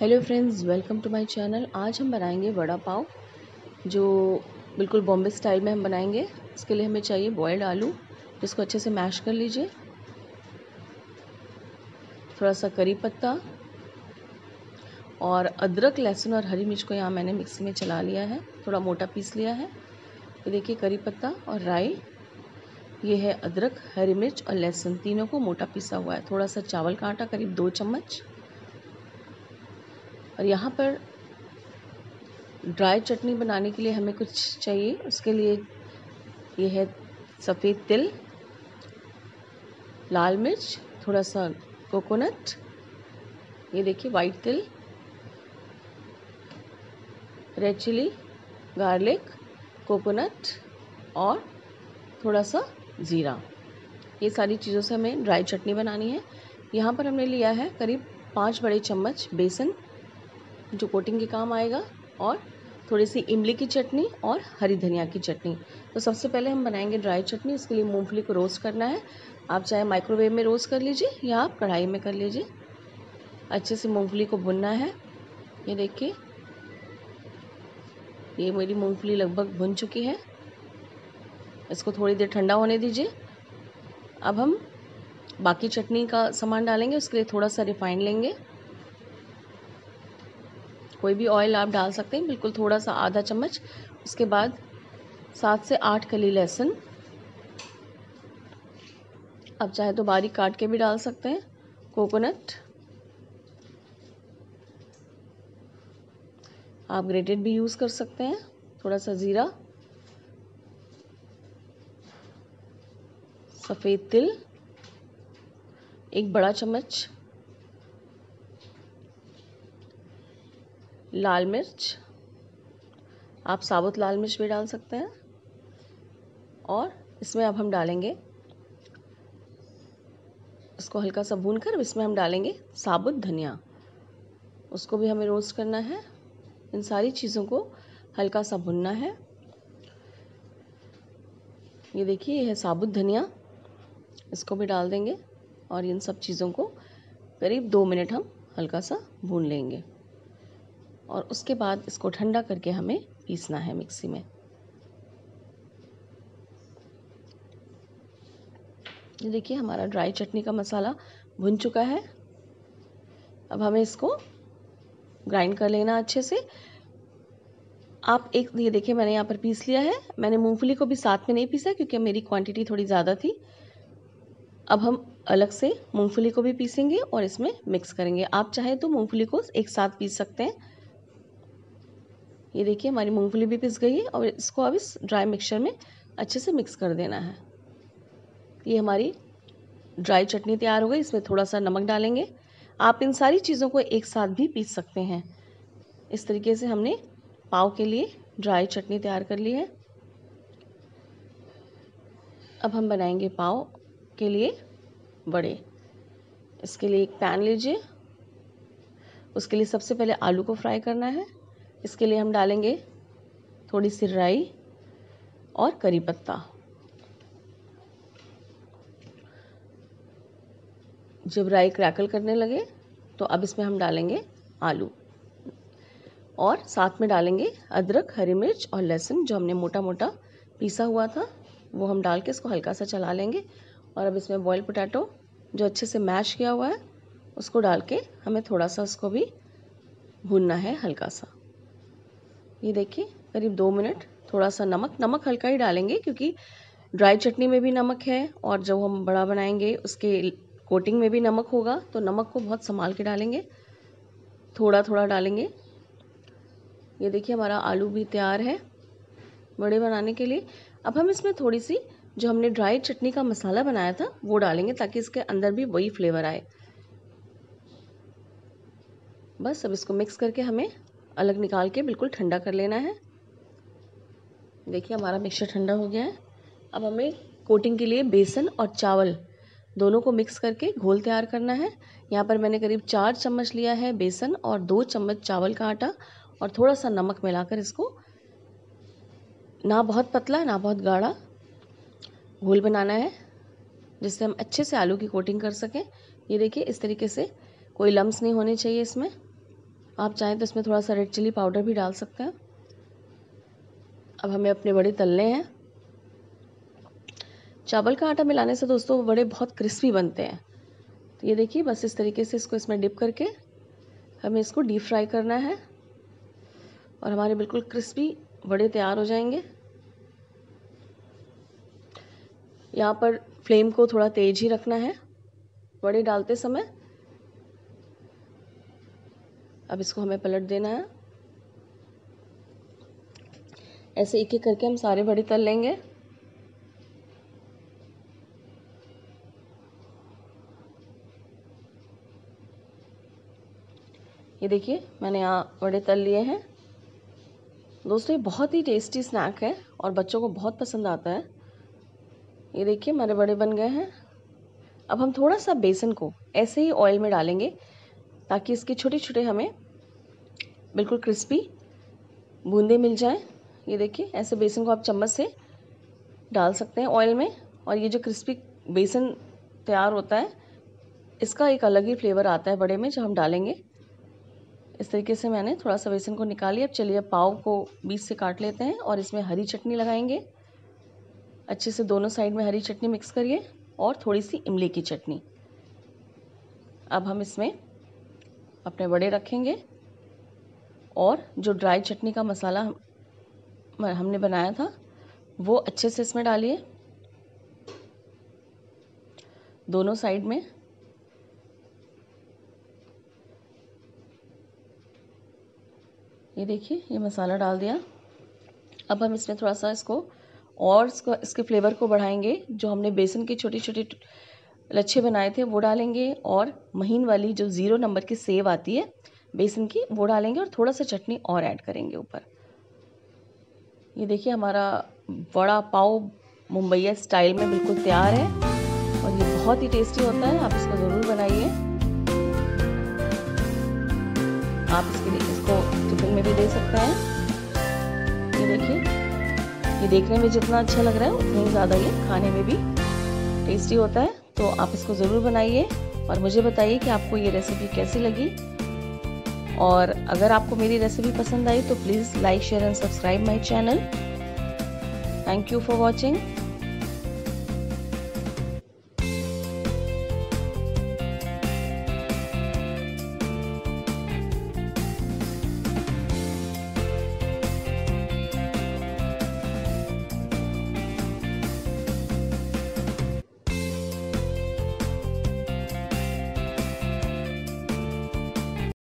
Hello friends, welcome to my channel. आज हम बनाएँगे वड़ा पाव, जो बिल्कुल बॉम्बे स्टाइल में हम बनाएँगे। इसके लिए हमें चाहिए बॉयल्ड आलू। जिसको अच्छे से मैश कर लीजिए। थोड़ा सा करी पत्ता और अदरक, लहसुन और हरी मिर्च को यहाँ मैंने मिक्सी में चला लिया है। थोड़ा मोटा पीस लिया है। ये देखिए, करी पत्ता और राई। ये है अदरक, हरी मिर्च और लहसुन। तीनों को मोटा पीसा हुआ है। थोड़ा सा चावल का आटा, करीब दो चम्मच। और यहाँ पर ड्राई चटनी बनाने के लिए हमें कुछ चाहिए। उसके लिए ये है सफ़ेद तिल, लाल मिर्च, थोड़ा सा कोकोनट, ये देखिए वाइट तिल रेड चिली गार्लिक कोकोनट और थोड़ा सा ज़ीरा। ये सारी चीज़ों से हमें ड्राई चटनी बनानी है। यहाँ पर हमने लिया है करीब पाँच बड़े चम्मच बेसन। जो कोटिंग के काम आएगा और थोड़ी सी इमली की चटनी और हरी धनिया की चटनी। तो सबसे पहले हम बनाएँगे ड्राई चटनी, इसके लिए मूंगफली को रोस्ट करना है। आप चाहे माइक्रोवेव में रोस्ट कर लीजिए या आप कढ़ाई में कर लीजिए। अच्छे से मूंगफली को भुनना है। ये देखिए। ये मेरी मूंगफली लगभग भुन चुकी है। इसको थोड़ी देर ठंडा होने दीजिए। अब हम बाकी चटनी का सामान डालेंगे, उसके लिए थोड़ा सा रिफाइंड लेंगे। कोई भी ऑयल आप डाल सकते हैं, बिल्कुल थोड़ा सा आधा चम्मच। उसके बाद सात से आठ कली लहसुन। आप चाहे तो बारीक काट के भी डाल सकते हैं। कोकोनट। आप ग्रेटेड भी यूज़ कर सकते हैं थोड़ा सा ज़ीरा। सफ़ेद तिल। एक बड़ा चम्मच लाल मिर्च। आप साबुत लाल मिर्च भी डाल सकते हैं। और इसमें अब हम डालेंगे, इसको हल्का सा भून कर इसमें हम डालेंगे साबुत धनिया। उसको भी हमें रोस्ट करना है। इन सारी चीज़ों को हल्का सा भुनना है। ये देखिए, ये है साबुत धनिया। इसको भी डाल देंगे और इन सब चीज़ों को करीब दो मिनट हम हल्का सा भून लेंगे। और उसके बाद इसको ठंडा करके हमें पीसना है मिक्सी में। ये देखिए, हमारा ड्राई चटनी का मसाला भुन चुका है। अब हमें इसको ग्राइंड कर लेना अच्छे से। आप एक, ये देखिए, मैंने यहाँ पर पीस लिया है। मैंने मूंगफली को भी साथ में नहीं पीसा क्योंकि मेरी क्वांटिटी थोड़ी ज़्यादा थी। अब हम अलग से मूंगफली को भी पीसेंगे और इसमें मिक्स करेंगे। आप चाहे तो मूंगफली को एक साथ पीस सकते हैं। ये देखिए, हमारी मूंगफली भी पिस गई है और इसको अब इस ड्राई मिक्सचर में अच्छे से मिक्स कर देना है। ये हमारी ड्राई चटनी तैयार हो गई। इसमें थोड़ा सा नमक डालेंगे। आप इन सारी चीज़ों को एक साथ भी पीस सकते हैं। इस तरीके से हमने पाव के लिए ड्राई चटनी तैयार कर ली है। अब हम बनाएँगे पाव के लिए बड़े इसके लिए एक पैन लीजिए। उसके लिए सबसे पहले आलू को फ्राई करना है। इसके लिए हम डालेंगे थोड़ी सी राई और करी पत्ता। जब राई क्रैकल करने लगे तो अब इसमें हम डालेंगे आलू। और साथ में डालेंगे अदरक, हरी मिर्च और लहसुन, जो हमने मोटा मोटा पीसा हुआ था, वो हम डाल के इसको हल्का सा चला लेंगे। और अब इसमें बॉयल पोटैटो जो अच्छे से मैश किया हुआ है, उसको डाल के हमें थोड़ा सा उसको भी भूनना है हल्का सा। ये देखिए, करीब दो मिनट थोड़ा सा नमक नमक हल्का ही डालेंगे क्योंकि ड्राई चटनी में भी नमक है और जब हम बड़ा बनाएँगे, उसके कोटिंग में भी नमक होगा तो नमक को बहुत संभाल के डालेंगे। थोड़ा थोड़ा डालेंगे। ये देखिए, हमारा आलू भी तैयार है बड़े बनाने के लिए। अब हम इसमें थोड़ी सी जो हमने ड्राई चटनी का मसाला बनाया था, वो डालेंगे ताकि इसके अंदर भी वही फ्लेवर आए। बस, अब इसको मिक्स करके हमें अलग निकाल के बिल्कुल ठंडा कर लेना है। देखिए, हमारा मिक्सचर ठंडा हो गया है। अब हमें कोटिंग के लिए बेसन और चावल दोनों को मिक्स करके घोल तैयार करना है। यहाँ पर मैंने करीब चार चम्मच लिया है बेसन और दो चम्मच चावल का आटा और थोड़ा सा नमक मिलाकर इसको ना बहुत पतला, ना बहुत गाढ़ा घोल बनाना है, जिससे हम अच्छे से आलू की कोटिंग कर सकें। ये देखिए, इस तरीके से कोई लम्स नहीं होने चाहिए इसमें। आप चाहें तो इसमें थोड़ा सा रेड चिली पाउडर भी डाल सकते हैं। अब हमें अपने बड़े तलने हैं। चावल का आटा मिलाने से दोस्तों बड़े बहुत क्रिस्पी बनते हैं। तो ये देखिए, बस इस तरीके से इसको इसमें डिप करके हमें इसको डीप फ्राई करना है और हमारे बिल्कुल क्रिस्पी बड़े तैयार हो जाएँगे। यहाँ पर फ्लेम को थोड़ा तेज ही रखना है। बड़े डालते समय अब इसको हमें पलट देना है। ऐसे एक एक करके हम सारे बड़े तल लेंगे। ये देखिए, मैंने यहाँ बड़े तल लिए हैं। दोस्तों, ये बहुत ही टेस्टी स्नैक है और बच्चों को बहुत पसंद आता है। ये देखिए, हमारे बड़े बन गए हैं। अब हम थोड़ा सा बेसन को ऐसे ही ऑयल में डालेंगे ताकि इसके छोटे छोटे हमें बिल्कुल क्रिस्पी बूंदे मिल जाएँ। ये देखिए, ऐसे बेसन को आप चम्मच से डाल सकते हैं ऑयल में। और ये जो क्रिस्पी बेसन तैयार होता है, इसका एक अलग ही फ्लेवर आता है बड़े में, जब हम डालेंगे। इस तरीके से मैंने थोड़ा सा बेसन को निकाली अब चलिए पाव को बीच से काट लेते हैं और इसमें हरी चटनी लगाएँगे। अच्छे से दोनों साइड में हरी चटनी मिक्स करिए और थोड़ी सी इमली की चटनी। अब हम इसमें अपने बड़े रखेंगे और जो ड्राई चटनी का मसाला हम हमने बनाया था, वो अच्छे से इसमें डालिए। दोनों साइड में ये देखिए, ये मसाला डाल दिया। अब हम इसमें थोड़ा सा इसको और इसको, इसके फ्लेवर को बढ़ाएँगे, जो हमने बेसन की छोटी छोटी लच्छे बनाए थे, वो डालेंगे और महीन वाली जो ज़ीरो नंबर की सेव आती है, बेसन की, वो डालेंगे और थोड़ा सा चटनी और ऐड करेंगे ऊपर। ये देखिए हमारा वड़ा पाव मुंबईया स्टाइल में बिल्कुल तैयार है और ये बहुत ही टेस्टी होता है, आप इसको ज़रूर बनाइए। आप इसके लिए इसको टिफ़िन में भी दे सकते हैं। ये देखिए, ये देखने में जितना अच्छा लग रहा है, उतना ही ज़्यादा ये खाने में भी टेस्टी होता है। तो आप इसको ज़रूर बनाइए और मुझे बताइए कि आपको ये रेसिपी कैसी लगी। और अगर आपको मेरी रेसिपी पसंद आई तो please like share and subscribe my channel thank you for watching